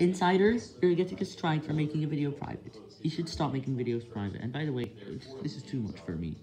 Insiders, you're getting a strike for making a video private. You should stop making videos private, and by the way, this is too much for me.